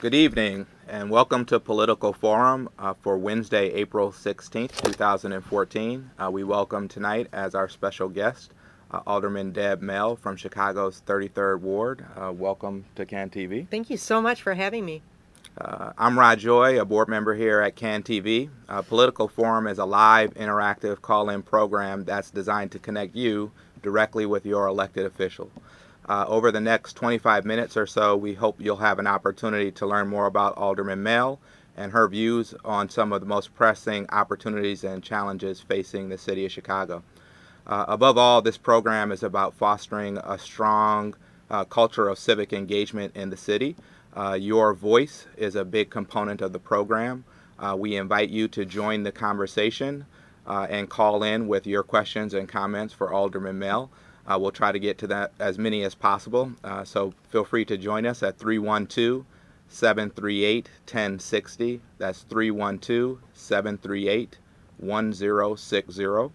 Good evening, and welcome to Political Forum uh, for Wednesday, April 16th, 2014. Uh, we welcome tonight as our special guest uh, Alderman Deb Mell from Chicago's 33rd Ward. Uh, welcome to CAN TV. Thank you so much for having me. Uh, I'm Rod Joy, a board member here at CAN TV. Uh, Political Forum is a live, interactive call in program that's designed to connect you directly with your elected official. Uh, over the next 25 minutes or so, we hope you'll have an opportunity to learn more about Alderman Mell and her views on some of the most pressing opportunities and challenges facing the city of Chicago. Uh, above all, this program is about fostering a strong uh, culture of civic engagement in the city. Uh, your voice is a big component of the program. Uh, we invite you to join the conversation uh, and call in with your questions and comments for Alderman Mell. Uh, we'll try to get to that as many as possible. Uh, so feel free to join us at 312 738 1060. That's 312 738 1060.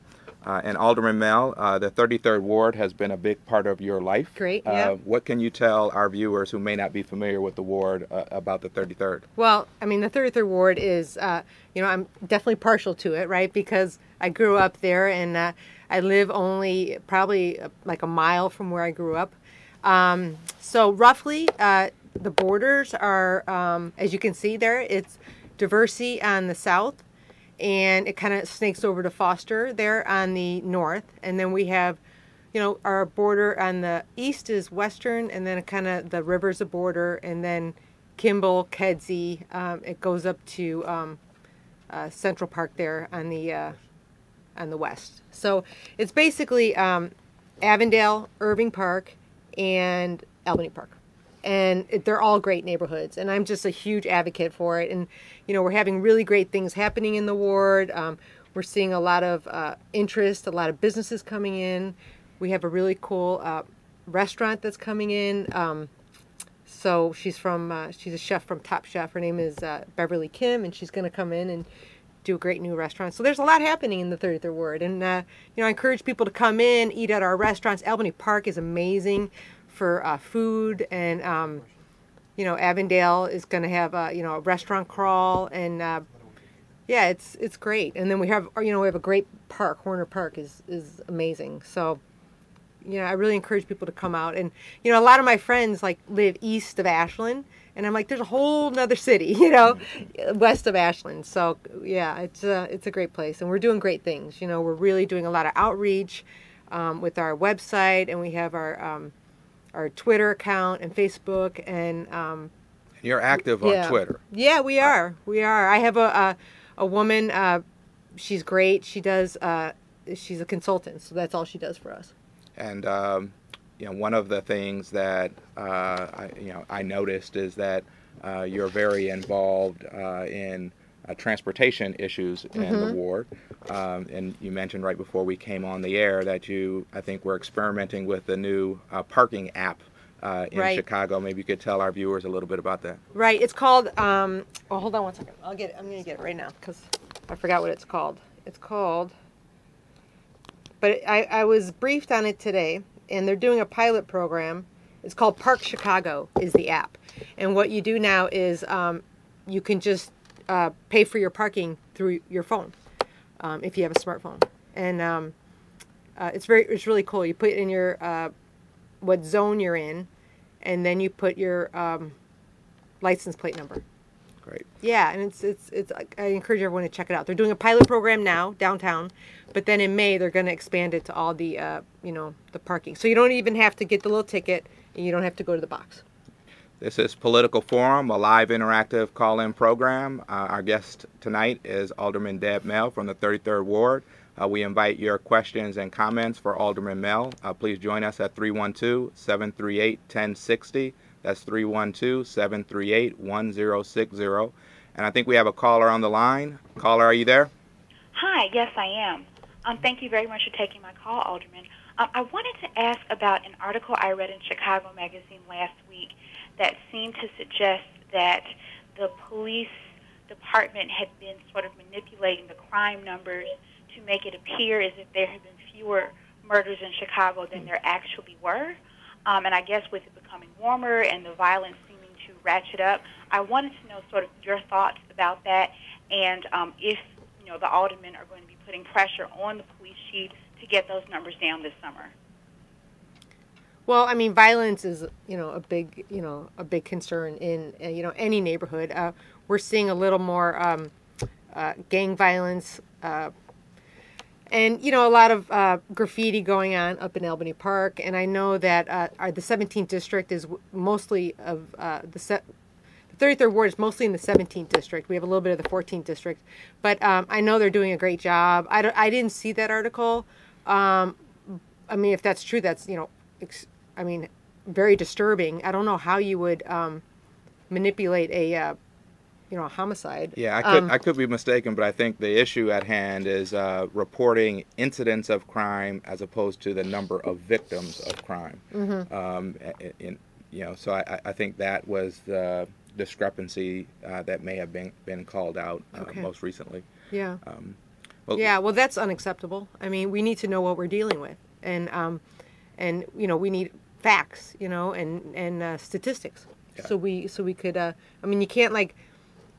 Uh, and Alderman Mell, uh, the 33rd Ward has been a big part of your life. Great, Uh, yeah. what can you tell our viewers who may not be familiar with the ward uh, about the 33rd? Well, I mean, the 33rd Ward is, uh, you know, I'm definitely partial to it, right? Because I grew up there and uh, I live only probably uh, like a mile from where I grew up. Um, so, roughly, uh, the borders are, um, as you can see there, it's Diversey on the south, and it kind of snakes over to Foster there on the north. And then we have, you know, our border on the east is Western, and then kind of the river's a border, and then Kimball, Kedzie, um, it goes up to um, uh, Central Park there on the uh, on the west. So it's basically um, Avondale, Irving Park, and Albany Park. And they're all great neighborhoods, and I'm just a huge advocate for it. And you know, we're having really great things happening in the ward. Um, we're seeing a lot of uh, interest, a lot of businesses coming in. We have a really cool uh, restaurant that's coming in. Um, so she's from uh, she's a chef from Top Chef. Her name is uh, Beverly Kim, and she's going to come in and do a great new restaurant. So there's a lot happening in the 33rd Ward, and uh, you know I encourage people to come in, eat at our restaurants. Albany Park is amazing for uh, food, and um, you know Avondale is going to have a you know a restaurant crawl, and uh, yeah, it's it's great. And then we have you know we have a great park. Horner Park is is amazing. So you know, I really encourage people to come out. And, you know, a lot of my friends like live east of Ashland. And I'm like, there's a whole nother city, you know, west of Ashland. So yeah, it's a, it's a great place. And we're doing great things. You know, we're really doing a lot of outreach um, with our website and we have our, um, our Twitter account and Facebook and, um, You're active yeah. on Twitter. Yeah, we are. We are. I have a a, a woman. Uh, she's great. She does. Uh, she's a consultant, so that's all she does for us. And um, you know, one of the things that uh, I, you know I noticed is that uh, you're very involved uh, in uh, transportation issues in Mm-hmm. the ward. Um, and you mentioned right before we came on the air that you, I think, were experimenting with the new uh, parking app uh, in Right. Chicago. Maybe you could tell our viewers a little bit about that. Right. It's called. Um, oh, hold on one second. I'll get it. I'm gonna get it right now because I forgot what it's called. It's called. But I, I was briefed on it today, and they're doing a pilot program. It's called Park Chicago. Is the app, and what you do now is um, you can just uh, pay for your parking through your phone um, if you have a smartphone, and um, uh, it's very it's really cool. You put in your uh, what zone you're in, and then you put your um, license plate number. Great. Yeah, and it's it's it's. I encourage everyone to check it out. They're doing a pilot program now downtown, but then in May they're going to expand it to all the uh, you know the parking. So you don't even have to get the little ticket, and you don't have to go to the box. This is Political Forum, a live interactive call in program. Uh, our guest tonight is Alderman Deb Mell from the 33rd Ward. Uh, we invite your questions and comments for Alderman Mell. Uh, please join us at 312 738 1060. That's 312 738 1060. And I think we have a caller on the line. Caller, are you there? Hi, yes, I am. Um, thank you very much for taking my call, Alderman. Um, I wanted to ask about an article I read in Chicago Magazine last week that seemed to suggest that the police department had been sort of manipulating the crime numbers to make it appear as if there had been fewer murders in Chicago than there actually were. Um, and I guess with it becoming warmer and the violence seeming to ratchet up. I wanted to know sort of your thoughts about that, and um, if you know the aldermen are going to be putting pressure on the police chief to get those numbers down this summer. Well, I mean, violence is you know a big you know a big concern in uh, you know any neighborhood. Uh, we're seeing a little more um, uh, gang violence, uh, and you know a lot of uh, graffiti going on up in Albany Park. And I know that uh, our, the 17th district is mostly of the set. The 33rd ward is mostly in the 17th district. We have a little bit of the 14th district, but um, I know they're doing a great job. I, I didn't see that article. Um, I mean, if that's true, that's you know. I mean, very disturbing. I don't know how you would um, manipulate a, uh, you know, a homicide. Yeah, I could Um, I could be mistaken, but I think the issue at hand is uh, reporting incidents of crime as opposed to the number of victims of crime. Mm-hmm. Um, in, you know, so I, I think that was the discrepancy uh, that may have been been called out uh, Okay. most recently. Yeah. Um, well, Yeah. Well, that's unacceptable. I mean, we need to know what we're dealing with, and um, and you know, we need facts, you know, and and uh, statistics. Yeah. So we so we could. Uh, I mean, you can't like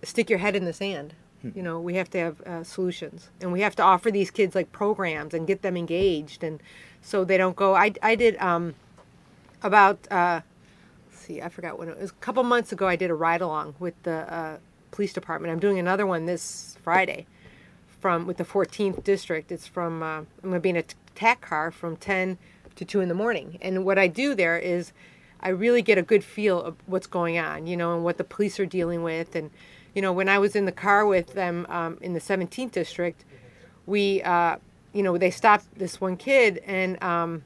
stick your head in the sand. Hmm. You know, we have to have uh, solutions, and we have to offer these kids like programs and get them engaged, and so they don't go. I I did um, about uh, let's see, I forgot when it was. A couple months ago, I did a ride along with the uh, police department. I'm doing another one this Friday from with the 14th district. It's from uh, I'm going to be in a tac car from 10 to 2 in the morning. And what I do there is I really get a good feel of what's going on, you know, and what the police are dealing with. And you know, when I was in the car with them um, in the 17th district, we uh, you know they stopped this one kid and. Um,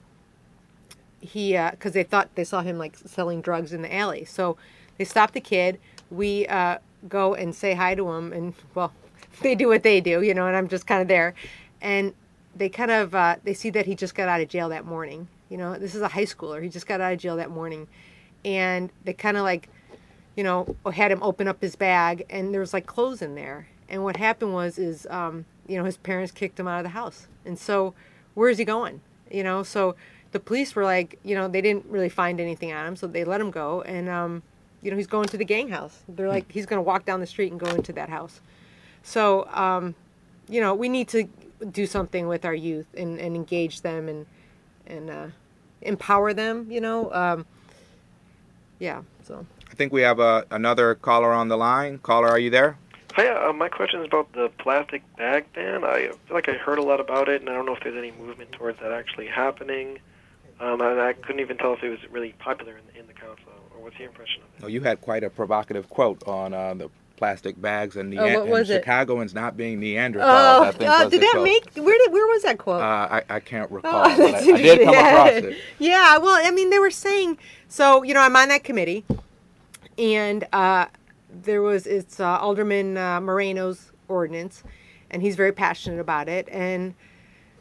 he because they thought they saw him like selling drugs in the alley. So they stop the kid. We uh, go and say hi to him and well they do what they do you know and i'm just kind of there. And they kind of uh, they see that he just got out of jail that morning. You know this is a high schooler. He just got out of jail that morning. And they kind of like you know had him open up his bag and there was like clothes in there. And what happened was is um, you know his parents kicked him out of the house. And so where is he going? You know so the police were like you know they didn't really find anything on him so they let him go. And um, you know he's going to the gang house they're like he's going to walk down the street and go into that house. So um, you know we need to do something with our youth and, and engage them and and uh, empower them you know? Um, yeah so think we have uh, another caller on the line. Caller, are you there? Hi, uh, my question is about the plastic bag ban. I feel like I heard a lot about it, and I don't know if there's any movement towards that actually happening. Um, and I couldn't even tell if it was really popular in the, in the council, or what's your impression of it? Oh, you had quite a provocative quote on uh, the plastic bags and, Oh, Nean- what was and? Chicagoans not being Neanderthals. oh I think uh, did that quote. make where did where was that quote Uh, I, I can't recall. Oh, but I, I did come yeah. across it. Yeah, well, I mean, they were saying so. You know, I'm on that committee, and uh, there was it's uh, Alderman uh, Moreno's ordinance, and he's very passionate about it, and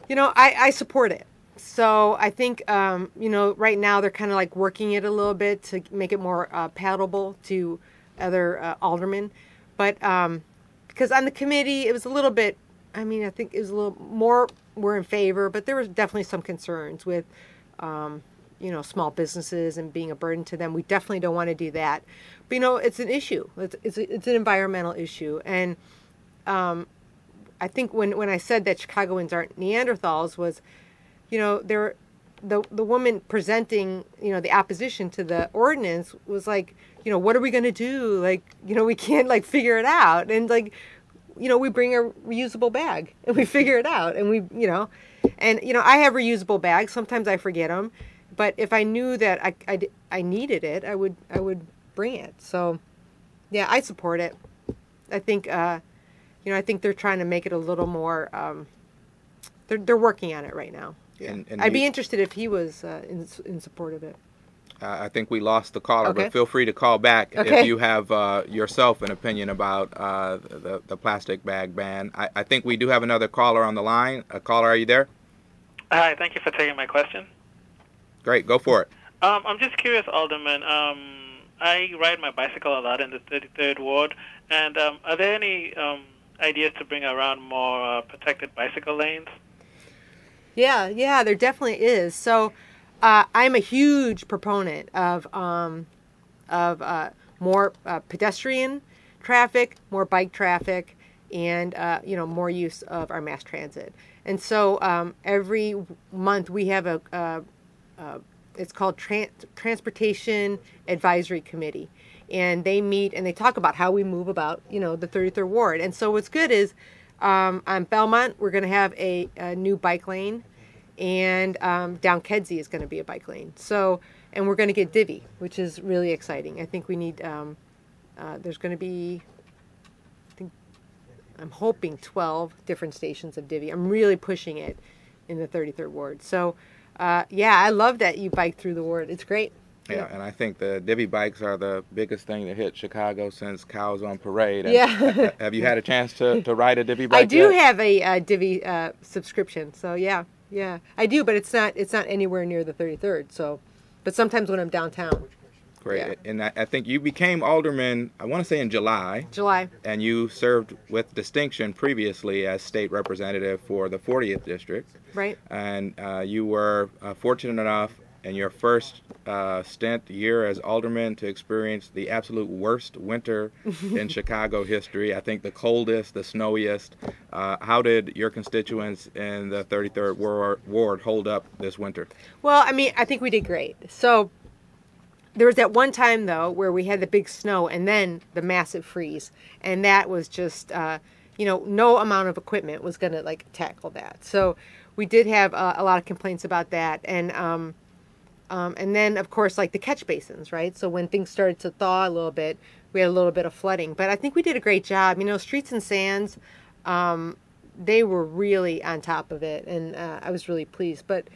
you know, I, I support it. So I think um, you know, right now they're kind of like working it a little bit to make it more uh, palatable to other uh, aldermen, but um, because on the committee it was a little bit. I mean, I think it was a little more were in favor, but there was definitely some concerns with, um, you know, small businesses and being a burden to them. We definitely don't want to do that. But you know, it's an issue. It's it's, it's an environmental issue, and um, I think when when I said that Chicagoans aren't Neanderthals was, you know, there, the the woman presenting you know the opposition to the ordinance was like, you know, what are we going to do? Like, you know, we can't like figure it out, and like, you know, we bring a reusable bag and we figure it out, and we, you know, and you know, I have reusable bags. Sometimes I forget them, but if I knew that I I, I needed it, I would I would bring it. So, yeah, I support it. I think. uh you know, I think they're trying to make it a little more. Um, they're they're working on it right now. And, and I'd be interested if he was uh, in in support of it. Uh, I think we lost the caller, Okay. but feel free to call back Okay. if you have uh, yourself an opinion about uh, the, the plastic bag ban. I, I think we do have another caller on the line. A caller, are you there? Hi, thank you for taking my question. Great, go for it. Um, I'm just curious, Alderman. Um, I ride my bicycle a lot in the 33rd Ward, and um, are there any um, ideas to bring around more uh, protected bicycle lanes? Yeah, yeah, there definitely is. So, uh, I'm a huge proponent of um, of uh, more uh, pedestrian traffic, more bike traffic, and uh, you know more use of our mass transit. And so um, every month we have a, a it's called Tran- Transportation Advisory Committee, and they meet and they talk about how we move about you know the 33rd ward. And so what's good is um, on Belmont we're going to have a, a, new bike lane, and um, down Kedzie is going to be a bike lane. So and we're going to get Divvy, which is really exciting. I think we need. Um, uh, there's going to be. I think I'm hoping 12 different stations of Divvy. I'm really pushing it in the 33rd ward. So, uh, yeah, I love that you bike through the ward. It's great. Yeah, and I think the Divvy bikes are the biggest thing to hit Chicago since Cows on Parade. And yeah. have you had a chance to, to ride a Divvy bike? I do yet? have a uh, Divvy uh, subscription, so yeah, yeah, I do, but it's not it's not anywhere near the 33rd. So, but sometimes when I'm downtown. Great, Yeah. and I, I think you became alderman. I want to say in July, July. and you served with distinction previously as state representative for the 40th district. Right. and uh, you were uh, fortunate enough in your first uh, stint year as alderman to experience the absolute worst winter in Chicago history. I think the coldest, the snowiest. Uh, how did your constituents in the 33rd ward, ward hold up this winter? Well, I mean, I think we did great. So there was that one time though where we had the big snow and then the massive freeze, and that was just, uh, you know, no amount of equipment was going to like tackle that. So we did have uh, a lot of complaints about that, and um, um, and then of course like the catch basins, right? So when things started to thaw a little bit, we had a little bit of flooding, but I think we did a great job. You know, streets and sands. Um, they were really on top of it, and uh, I was really pleased. But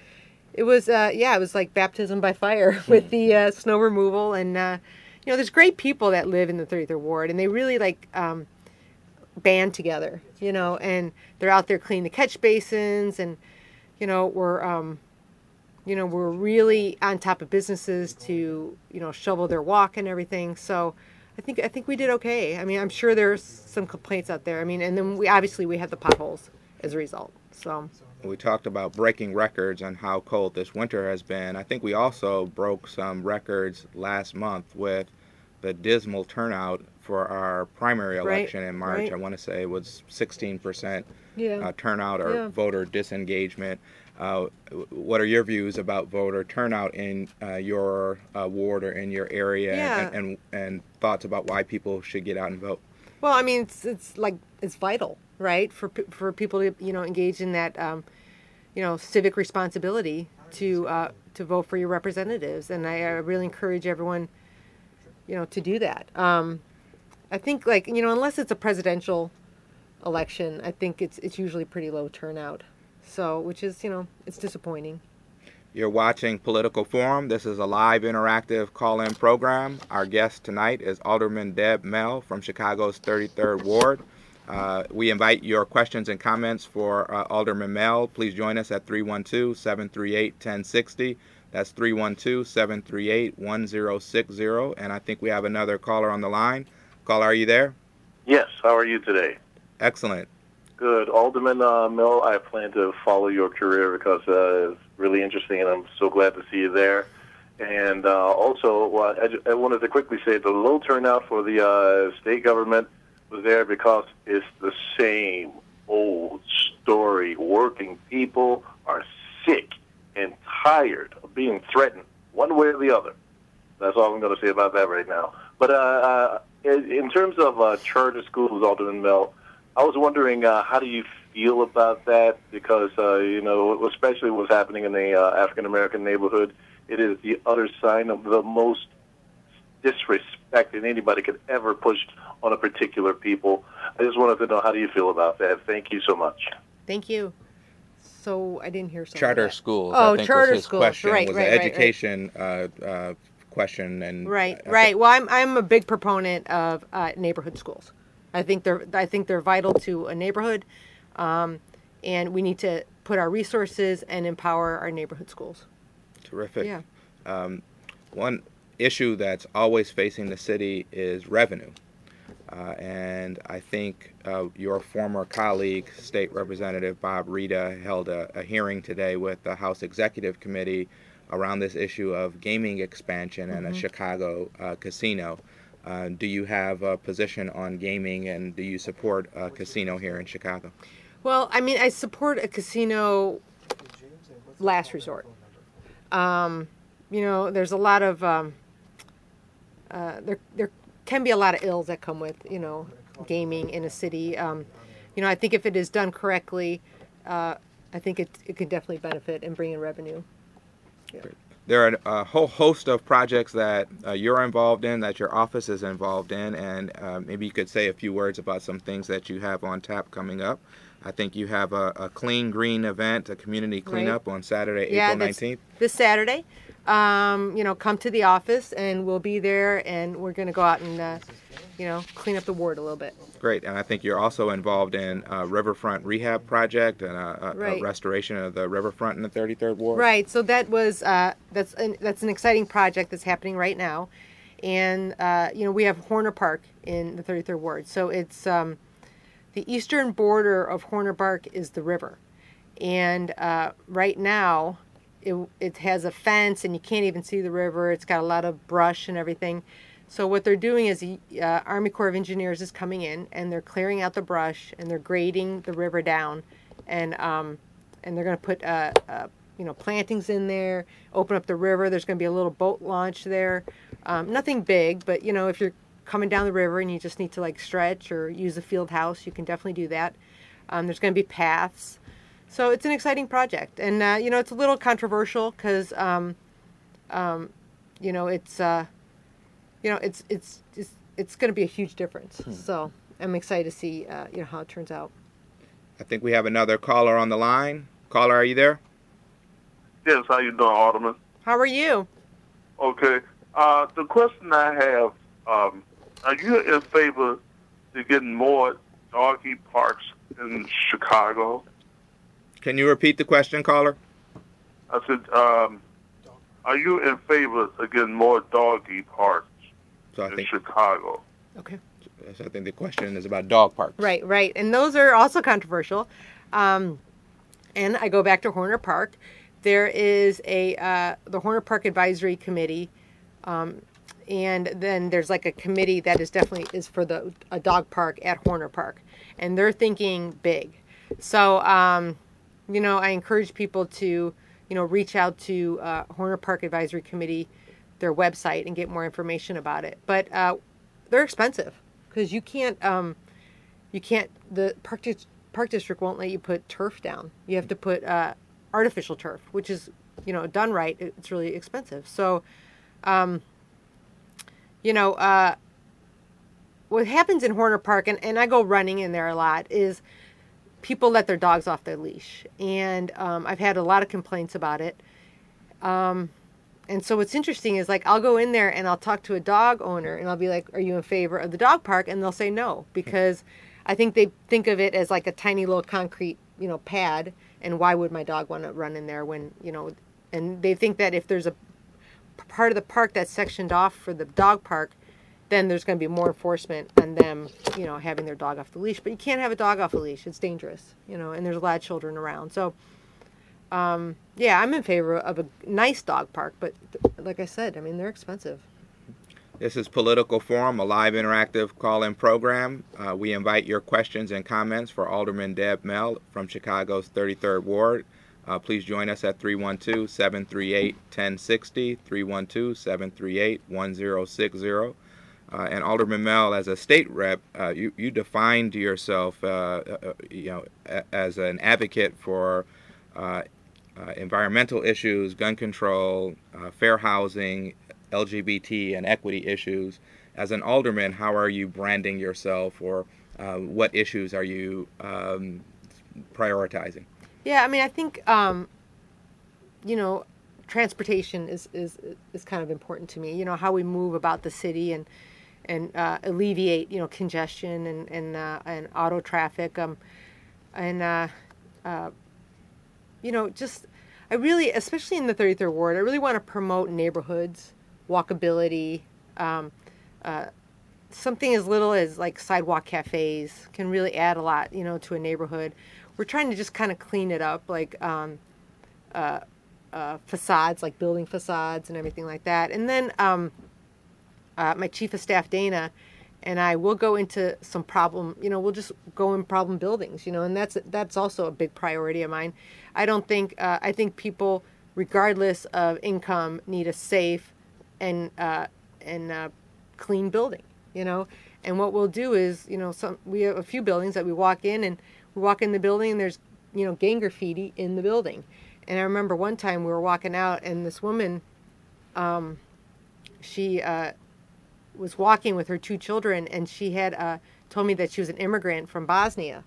it was, uh, yeah, it was like baptism by fire with the uh, snow removal, and uh, you know, there's great people that live in the 33rd ward, and they really like um, band together, you know, and they're out there cleaning the catch basins, and you know, we're, um, you know, we're really on top of businesses to, you know, shovel their walk and everything. So. I think I think we did okay. I mean, I'm sure there's some complaints out there. I mean, and then we obviously we had the potholes as a result. So We talked about breaking records and how cold this winter has been. I think we also broke some records last month with the dismal turnout for our primary Right, election in March. right. I want to say it was 16% yeah, uh, turnout or Yeah. voter disengagement. Uh, what are your views about voter turnout in uh, your uh, ward or in your area, Yeah. and, and and thoughts about why people should get out and vote? Well, I mean, it's it's like it's vital, right, for for people to you know engage in that, um, you know, civic responsibility to uh, to vote for your representatives, and I, I really encourage everyone, you know, to do that. Um, I think like you know, unless it's a presidential election, I think it's it's usually pretty low turnout. So, which is you know, it's disappointing. You're watching Political Forum. This is a live interactive call in program. Our guest tonight is Alderman Deb Mell from Chicago's 33rd Ward. Uh, we invite your questions and comments for uh, Alderman Mell. Please join us at 312 738 1060. That's 312 738 1060. And I think we have another caller on the line. Caller, are you there? Yes. How are you today? Excellent. Good. Alderman uh, Mill, I plan to follow your career because uh, it's really interesting, and I'm so glad to see you there. And uh, also, I, I wanted to quickly say the low turnout for the uh, state government there because it's the same old story. Working people are sick and tired of being threatened one way or the other. That's all I'm going to say about that right now. But uh, uh, in, terms of uh, charter schools, Alderman Mill, I was wondering uh, how do you feel about that? Because uh, you know, especially what's happening in the uh, African American neighborhood, it is the utter sign of the most disrespect that anybody could ever push on a particular people. I just wanted to know how do you feel about that? Thank you so much. Thank you. So I didn't hear some of Charter that. schools. Oh, I think charter was his schools. question. Right, was right, an right, right. education uh, uh, question. and Right, I- I right. Well, I'm I'm a big proponent of uh, neighborhood schools. I think they're I think they're vital to a neighborhood, um, and we need to put our resources and empower our neighborhood schools. Terrific. Yeah. Um, one issue that's always facing the city is revenue. Uh, and I think uh, your former colleague, State Representative Bob Rita, held a, a hearing today with the House Executive Committee around this issue of gaming expansion and a Chicago uh, casino. Uh, do you have a position on gaming and do you support a casino here in Chicago? Well, I mean, I support a casino last resort. Um, you know, there's a lot of um, uh, there there can be a lot of ills that come with you know gaming in a city. Um, you know, I think if it is done correctly, uh, I think it it can definitely benefit and bring in revenue. There are a whole host of projects that uh, you're involved in, that your office is involved in, and uh, maybe you could say a few words about some things that you have on tap coming up. I think you have a, a clean green event, a community cleanup on Saturday, Yeah, April 19th. this Saturday. Um, you know, come to the office and we'll be there, and we're going to go out and uh, you know clean up the ward a little bit. Great, and I think you're also involved in a riverfront rehab project and a, a, Right. a restoration of the riverfront in the 33rd ward. Right. So that was uh, that's an, that's an exciting project that's happening right now, and uh, you know we have Horner Park in the 33rd ward. So it's um, the eastern border of Horner Park is the river, and uh, right now it it has a fence and you can't even see the river. It's got a lot of brush and everything. So what they're doing is uh, Army Corps of Engineers is coming in and they're clearing out the brush and they're grading the river down, and um, and they're going to put uh, uh, you know plantings in there, open up the river. There's going to be a little boat launch there. Um, nothing big, but you know if you're coming down the river and you just need to like stretch or use the field house, you can definitely do that. Um, there's going to be paths. So it's an exciting project, and uh, you know it's a little controversial because, um, um, you know, it's uh, you know it's it's it's, it's going to be a huge difference. So I'm excited to see uh, you know how it turns out. I think we have another caller on the line. Caller, are you there? Yes, how you doing, Alderman? How are you? Okay. Uh, the question I have, um, are you in favor of getting more doggy parks in Chicago? Can you repeat the question, caller? I said, um, are you in favor of getting more doggy parks So I in think Chicago? Okay. I think the question is about dog parks. Right, right, and those are also controversial. Um, and I go back to Horner Park. There is a uh, the Horner Park Advisory Committee, um, and then there's like a committee that is definitely is for the a dog park at Horner Park, and they're thinking big. So, um, you know, I encourage people to you know reach out to uh, Horner Park Advisory Committee, their website, and get more information about it. But uh, they're expensive because you can't um, you can't the park dis- park district won't let you put turf down. You have to put uh, artificial turf, which is you know done right. It's really expensive. So, um, you know, uh, what happens in Horner Park, and, and I go running in there a lot, is people let their dogs off their leash, and um, I've had a lot of complaints about it. Um, and so what's interesting is like I'll go in there and I'll talk to a dog owner and I'll be like, "Are you in favor of the dog park?" And they'll say no because I think they think of it as like a tiny little concrete, you know, pad. And why would my dog want to run in there when you know? And they think that if there's a part of the park that's sectioned off for the dog park, then there's going to be more enforcement on them, you know, having their dog off the leash. But you can't have a dog off a leash; it's dangerous, you know. And there's a lot of children around, so um, yeah, I'm in favor of a nice dog park, but like I said, I mean they're expensive. This is Political Forum, a live interactive call-in program. Uh, we invite your questions and comments for Alderman Deb Mell from Chicago's 33rd Ward. Uh, please join us at 312-738-1060, 312-738-1060. Uh, and Alderman Mell, as a state rep, uh, you, you defined yourself, uh, uh, you know, a- as an advocate for uh, uh, environmental issues, gun control, uh, fair housing, LGBT and equity issues. As an alderman, how are you branding yourself, or uh, what issues are you um, prioritizing? Yeah, I mean I think um, you know transportation is, is is kind of important to me. You know how we move about the city and and uh, alleviate you know congestion and and uh, and auto traffic. Um, and uh, uh, you know just I really, especially in the 33rd ward, I really want to promote neighborhoods, walkability. Um, uh, something as little as like sidewalk cafes can really add a lot, you know, to a neighborhood. We're trying to just kind of clean it up, like um, uh, facades, like building facades and everything like that. And then, um, uh, my chief of staff Dana, and I will go into some problem. You know, we'll just go in problem buildings. You know, and that's that's also a big priority of mine. I don't think uh, I think people, regardless of income, need a safe and uh, and uh, clean building. You know, and what we'll do is, you know, some we have a few buildings that we walk in and we walk in the building and there's you know gang graffiti in the building. And I remember one time we were walking out and this woman, um, she uh, was walking with her two children and she had uh, told me that she was an immigrant from Bosnia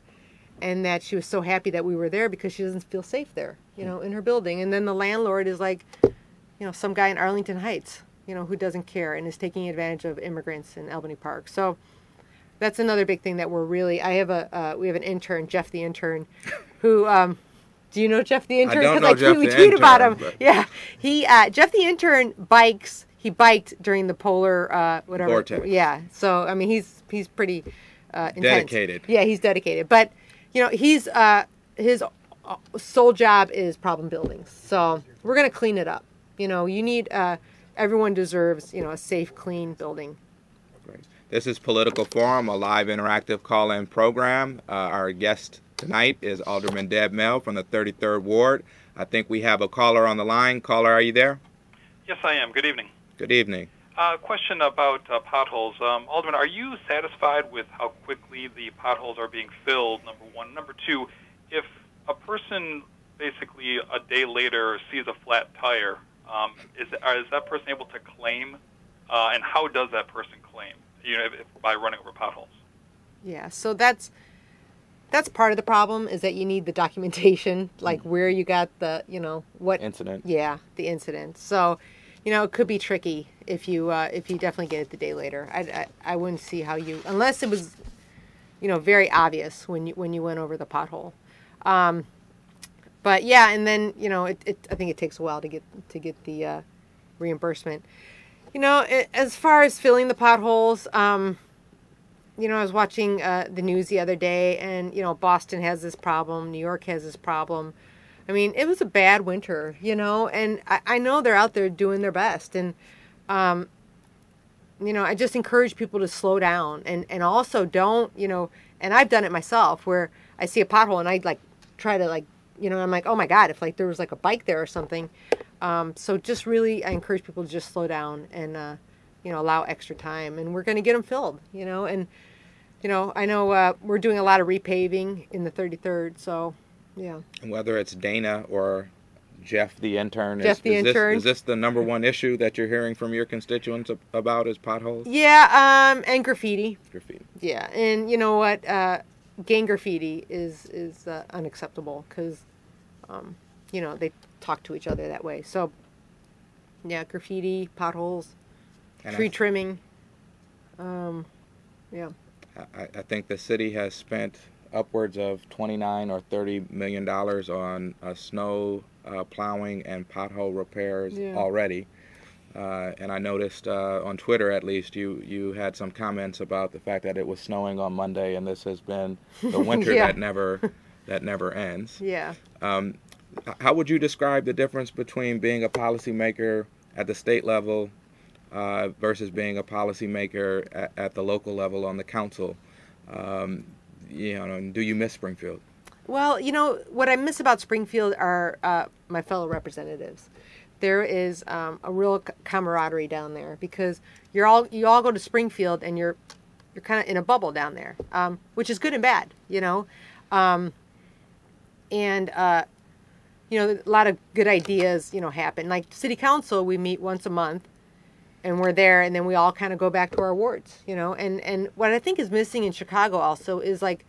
and that she was so happy that we were there because she doesn't feel safe there, you know, in her building. And then the landlord is like, you know, some guy in Arlington Heights, you know, who doesn't care and is taking advantage of immigrants in Albany Park. So that's another big thing that we're really. I have a uh, we have an intern, Jeff the intern, who. Um, do you know Jeff the intern? I don't know I Jeff tweet, tweet about him. but- Yeah, he uh, Jeff the intern bikes. He biked during the polar uh, whatever. Vortex. Yeah, so I mean he's he's pretty uh, intense. Dedicated. Yeah, he's dedicated. But you know he's uh, his uh, sole job is problem buildings. So we're gonna clean it up. You know, you need uh, everyone deserves you know a safe, clean building. Great. This is Political Forum, a live interactive call-in program. Uh, our guest tonight is Alderman Deb Mell from the 33rd Ward. I think we have a caller on the line. Caller, are you there? Yes, I am. Good evening. Good evening. Uh, question about uh, potholes. Um, Alderman, are you satisfied with how quickly the potholes are being filled? Number one. Number two, if a person basically a day later sees a flat tire, um, is, uh, is that person able to claim? Uh, and how does that person claim? You know, if, if, by running over potholes. Yeah, so that's that's part of the problem is that you need the documentation, like where you got the, you know, what Incident. Yeah, the incident. So, you know, it could be tricky if you uh, if you definitely get it the day later. I, I I wouldn't see how you unless it was, you know, very obvious when you when you went over the pothole. Um, but yeah, and then you know, it, it I think it takes a while to get to get the uh, reimbursement. You know, it, as far as filling the potholes, um, you know, I was watching uh, the news the other day, and you know, Boston has this problem, New York has this problem. I mean, it was a bad winter, you know, and I, I know they're out there doing their best, and um, you know, I just encourage people to slow down, and and also don't, you know, and I've done it myself where I see a pothole and I like try to like, you know, I'm like, oh my god, if like there was like a bike there or something. Um, so just really, I encourage people to just slow down and uh, you know allow extra time, and we're going to get them filled, you know, and you know, I know uh, we're doing a lot of repaving in the 33rd, so yeah. And whether it's Dana or Jeff the intern, Jeff is, the is intern. This, is this the number one issue that you're hearing from your constituents about is potholes? Yeah, um, and graffiti. Graffiti. Yeah, and you know what? Uh, gang graffiti is is uh, unacceptable because, um, you know, they talk to each other that way. So, yeah, graffiti, potholes, And tree I, trimming. Um, yeah. I, I think the city has spent upwards of 29 or 30 million dollars on uh, snow uh, plowing and pothole repairs Yeah. already. Uh, and I noticed uh, on Twitter, at least, you you had some comments about the fact that it was snowing on Monday, and this has been the winter Yeah. that never that never ends. Yeah. Um, how would you describe the difference between being a policymaker at the state level uh, versus being a policymaker at, at the local level on the council? Um, you know, do you miss Springfield? Well, you know what I miss about Springfield are uh, my fellow representatives. There is um, a real camaraderie down there because you're all you all go to Springfield and you're you're kind of in a bubble down there, um, which is good and bad, you know. Um, and uh, you know, a lot of good ideas, you know, happen. Like city council, we meet once a month, and we're there, and then we all kind of go back to our wards, you know. And and what I think is missing in Chicago also is like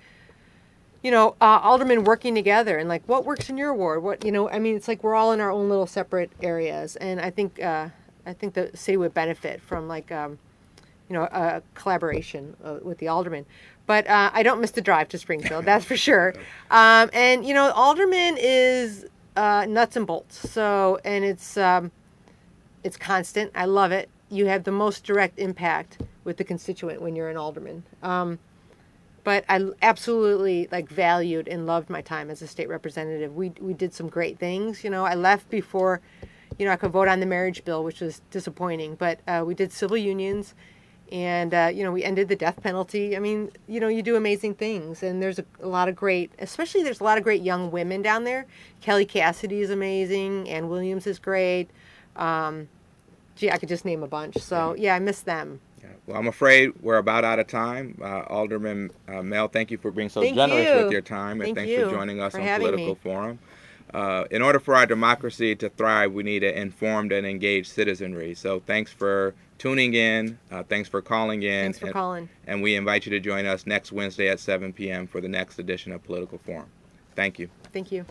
you know, uh, aldermen working together and like what works in your ward. What you know, I mean, it's like we're all in our own little separate areas, and I think uh, I think the city would benefit from like um, you know a collaboration uh, with the aldermen. But uh, I don't miss the drive to Springfield, that's for sure. Um, and you know, alderman is uh, nuts and bolts. So and it's um, it's constant. I love it. You have the most direct impact with the constituent when you're an alderman. Um, but I absolutely like valued and loved my time as a state representative. We we did some great things. You know, I left before, you know, I could vote on the marriage bill, which was disappointing. But uh, we did civil unions, and uh, you know, we ended the death penalty. I mean, you know, you do amazing things, and there's a, a, lot of great, especially there's a lot of great young women down there. Kelly Cassidy is amazing, and Williams is great. Um, gee, I could just name a bunch. So yeah, I miss them. Well, I'm afraid we're about out of time. Uh, Alderman uh, Mell, thank you for being so thank generous you. with your time, and thank thanks you for joining us for on Political me. Forum. Uh, in order for our democracy to thrive, we need an informed and engaged citizenry. So thanks for tuning in. Uh, thanks for calling in. Thanks for and, calling. And we invite you to join us next Wednesday at 7 p.m. for the next edition of Political Forum. Thank you. Thank you.